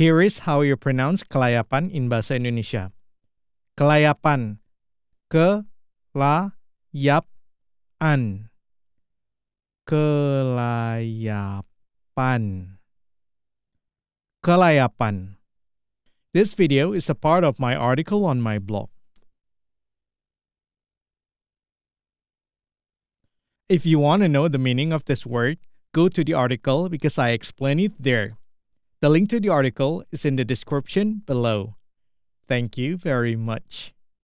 Here is how you pronounce kelayapan in bahasa Indonesia. Kelayapan. Ke la yap an. Kelayapan. Kelayapan. This video is a part of my article on my blog. If you want to know the meaning of this word, go to the article because I explain it there. The link to the article is in the description below. Thank you very much.